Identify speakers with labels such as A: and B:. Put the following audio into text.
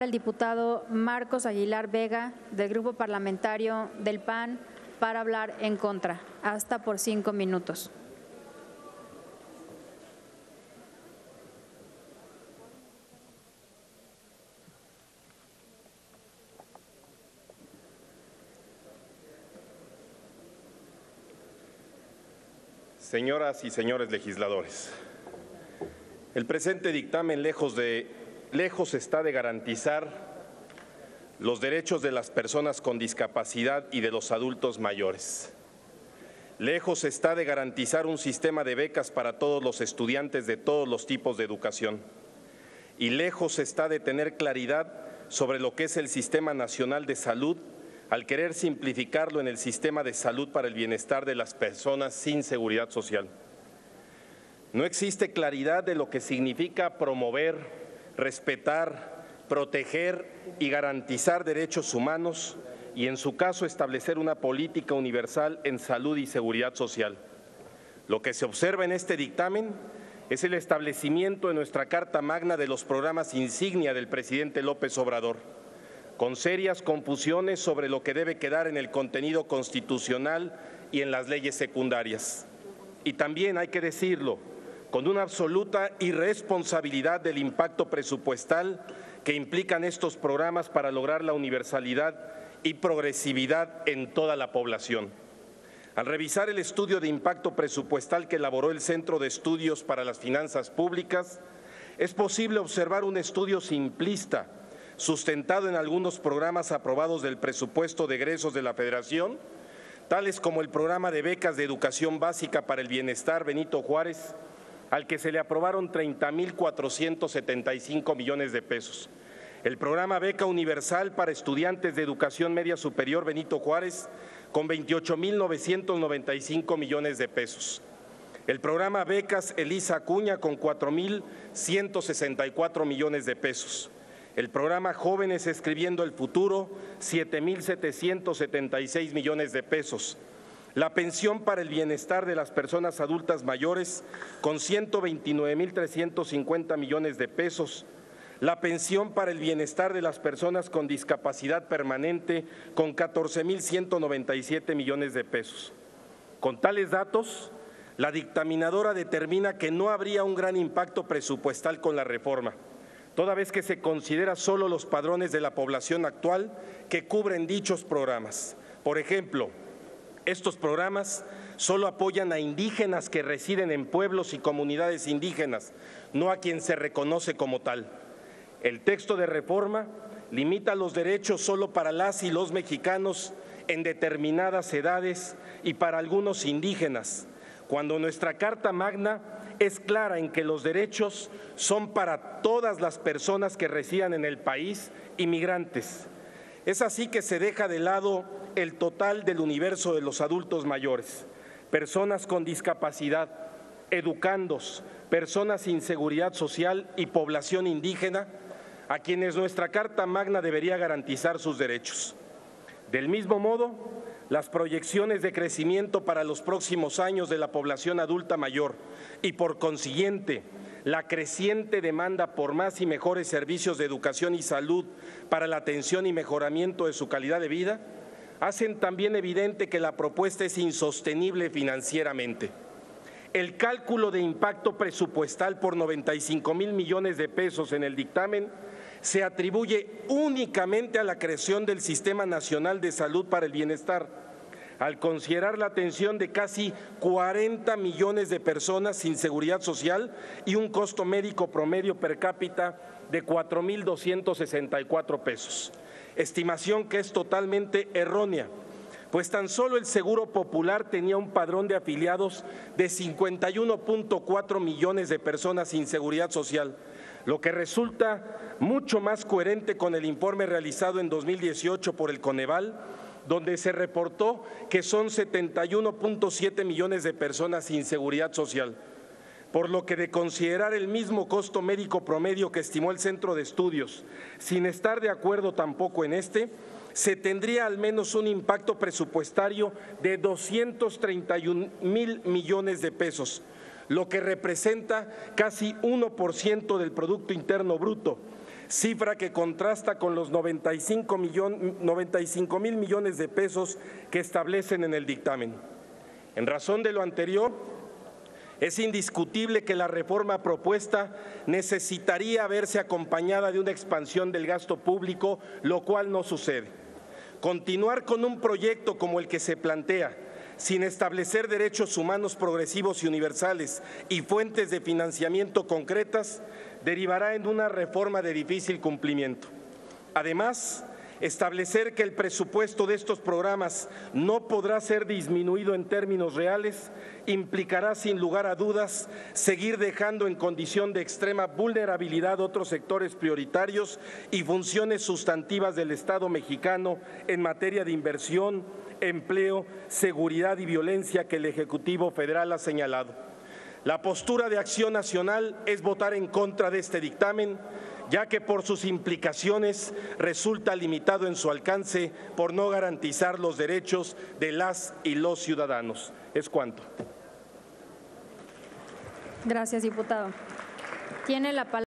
A: El diputado Marcos Aguilar Vega, del Grupo Parlamentario del PAN, para hablar en contra, hasta por cinco minutos.
B: Señoras y señores legisladores, el presente dictamen, lejos, de, lejos está de garantizar los derechos de las personas con discapacidad y de los adultos mayores. Lejos está de garantizar un sistema de becas para todos los estudiantes de todos los tipos de educación. Y lejos está de tener claridad sobre lo que es el Sistema Nacional de Salud al querer simplificarlo en el sistema de salud para el bienestar de las personas sin seguridad social. No existe claridad de lo que significa promover, respetar, proteger y garantizar derechos humanos y, en su caso, establecer una política universal en salud y seguridad social. Lo que se observa en este dictamen es el establecimiento en nuestra Carta Magna de los programas insignia del presidente López Obrador con serias confusiones sobre lo que debe quedar en el contenido constitucional y en las leyes secundarias. Y también hay que decirlo, con una absoluta irresponsabilidad del impacto presupuestal que implican estos programas para lograr la universalidad y progresividad en toda la población. Al revisar el estudio de impacto presupuestal que elaboró el Centro de Estudios para las Finanzas Públicas, es posible observar un estudio simplista sustentado en algunos programas aprobados del presupuesto de egresos de la Federación, tales como el programa de becas de educación básica para el bienestar Benito Juárez, al que se le aprobaron 30.475 millones de pesos. El programa Beca Universal para Estudiantes de Educación Media Superior Benito Juárez, con 28.995 millones de pesos. El programa Becas Elisa Acuña, con 4.164 millones de pesos el programa Jóvenes Escribiendo el Futuro, 7.776 millones de pesos. La pensión para el bienestar de las personas adultas mayores, con 129.350 millones de pesos. La pensión para el bienestar de las personas con discapacidad permanente, con 14.197 millones de pesos. Con tales datos, la dictaminadora determina que no habría un gran impacto presupuestal con la reforma toda vez que se considera solo los padrones de la población actual que cubren dichos programas. Por ejemplo, estos programas solo apoyan a indígenas que residen en pueblos y comunidades indígenas, no a quien se reconoce como tal. El texto de reforma limita los derechos solo para las y los mexicanos en determinadas edades y para algunos indígenas, cuando nuestra Carta Magna es clara en que los derechos son para todas las personas que residan en el país, inmigrantes. Es así que se deja de lado el total del universo de los adultos mayores, personas con discapacidad, educandos, personas sin seguridad social y población indígena, a quienes nuestra Carta Magna debería garantizar sus derechos. Del mismo modo, las proyecciones de crecimiento para los próximos años de la población adulta mayor y por consiguiente la creciente demanda por más y mejores servicios de educación y salud para la atención y mejoramiento de su calidad de vida, hacen también evidente que la propuesta es insostenible financieramente. El cálculo de impacto presupuestal por 95 mil millones de pesos en el dictamen se atribuye únicamente a la creación del Sistema Nacional de Salud para el Bienestar, al considerar la atención de casi 40 millones de personas sin seguridad social y un costo médico promedio per cápita de 4.264 pesos. Estimación que es totalmente errónea, pues tan solo el Seguro Popular tenía un padrón de afiliados de 51.4 millones de personas sin seguridad social lo que resulta mucho más coherente con el informe realizado en 2018 por el Coneval, donde se reportó que son 71.7 millones de personas sin seguridad social, por lo que de considerar el mismo costo médico promedio que estimó el Centro de Estudios, sin estar de acuerdo tampoco en este, se tendría al menos un impacto presupuestario de 231 mil millones de pesos, lo que representa casi 1% del Producto Interno Bruto, cifra que contrasta con los 95 mil millones de pesos que establecen en el dictamen. En razón de lo anterior, es indiscutible que la reforma propuesta necesitaría verse acompañada de una expansión del gasto público, lo cual no sucede. Continuar con un proyecto como el que se plantea, sin establecer derechos humanos progresivos y universales y fuentes de financiamiento concretas, derivará en una reforma de difícil cumplimiento. Además, establecer que el presupuesto de estos programas no podrá ser disminuido en términos reales implicará sin lugar a dudas seguir dejando en condición de extrema vulnerabilidad otros sectores prioritarios y funciones sustantivas del Estado mexicano en materia de inversión, empleo, seguridad y violencia que el Ejecutivo Federal ha señalado. La postura de Acción Nacional es votar en contra de este dictamen ya que por sus implicaciones resulta limitado en su alcance por no garantizar los derechos de las y los ciudadanos. Es cuanto.
A: Gracias, diputado. Tiene la palabra.